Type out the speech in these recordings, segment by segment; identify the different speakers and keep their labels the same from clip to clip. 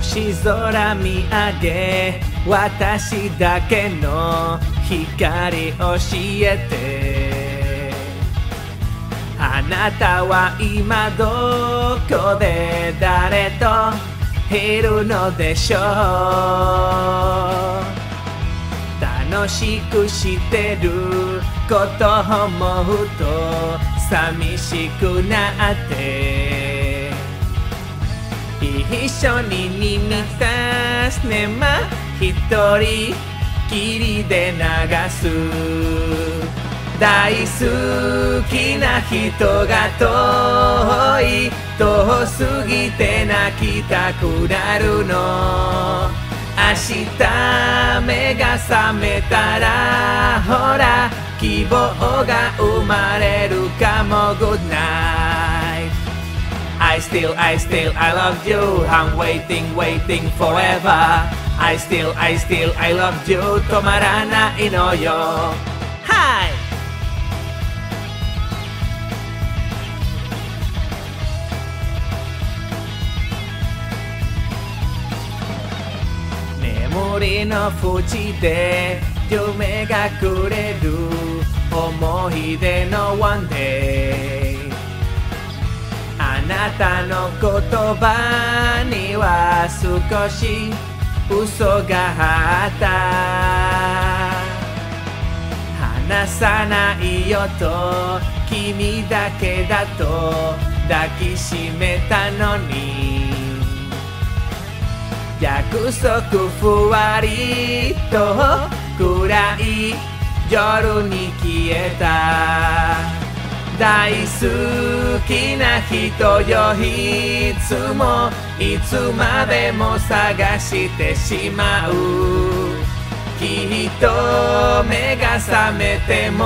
Speaker 1: 星空見上げ私だけの光教えて。あなたは今どこで誰といるのでしょう？楽しくしてること思うと寂しくなって。一緒に耳たすねま。一人きりで流す。大好きな人が遠い。遠すぎて泣きたくなるの。明日目が覚めたらほら希望が生まれるかも。Good night I still, I still, I love you I'm waiting, waiting forever I still, I still, I love you 止まらないのよ Hi! 眠りの淵で夢がくれる思い出の One day あなたの言葉には少し嘘があった。話さないよと君だけだと抱きしめたのに。約束ふわりと暗い夜に消えた。大好きな人よいつもいつまでも探してしまうきっと目が覚めても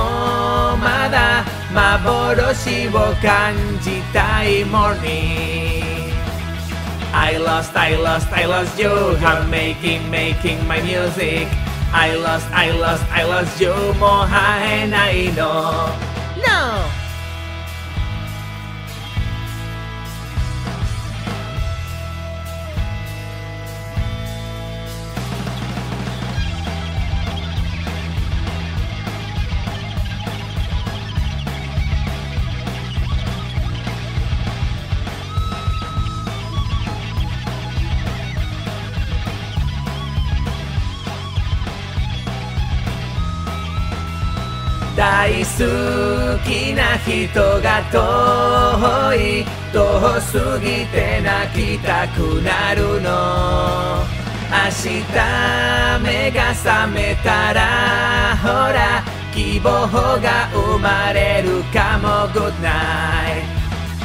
Speaker 1: まだ幻を感じたい morning I lost, I lost, I lost you I'm making, making my music I lost, I lost, I lost you もう会えないの No! 大好きな人が遠い遠すぎて泣きたくなるの。明日目が覚めたらほら希望が生まれるかも。Good night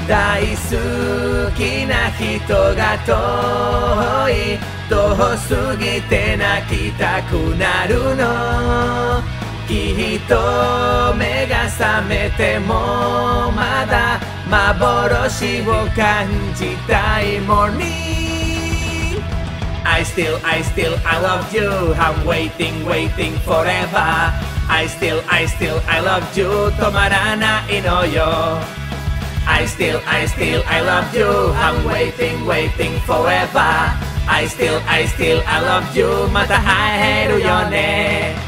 Speaker 1: 大好きな人が遠い遠すぎて泣きたくなるの。きっと目が覚めてもまだ幻を感じたい morning I still, I still, I love you I'm waiting, waiting forever I still, I still, I love you 止まらないのよ I still, I still, I love you I'm waiting, waiting forever I still, I still, I love you また会えるよね